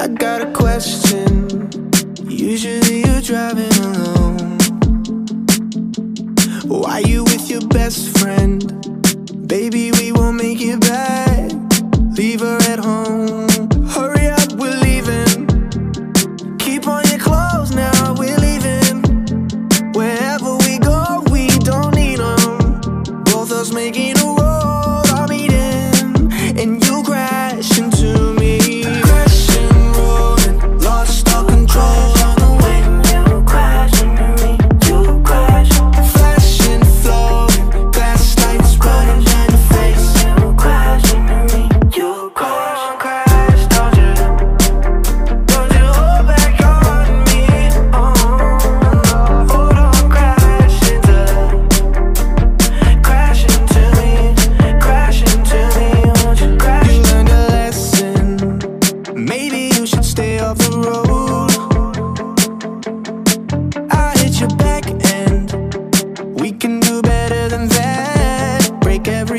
I got a question. Usually you're driving alone. Why you with your best friend? Baby, we won't make it back. Leave her at home. Hurry up, we're leaving. Keep on your clothes now, we're leaving. Wherever we go, we don't need them. Both us making a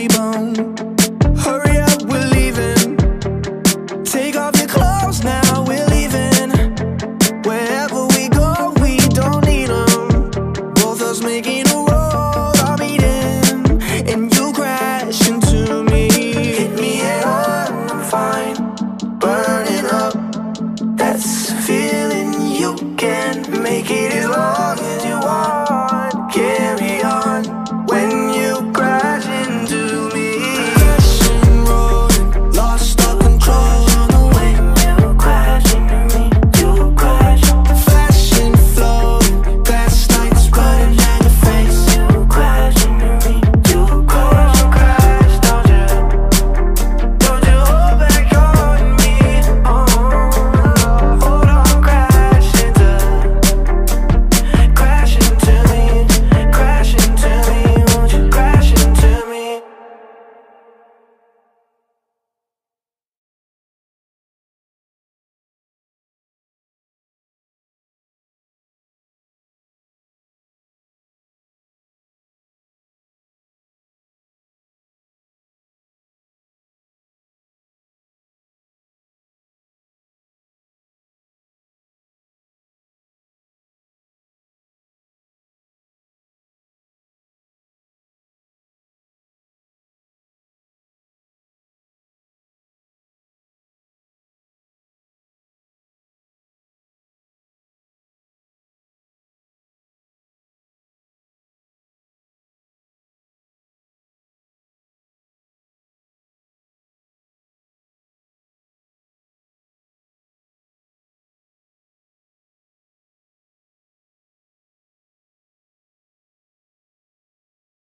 bone.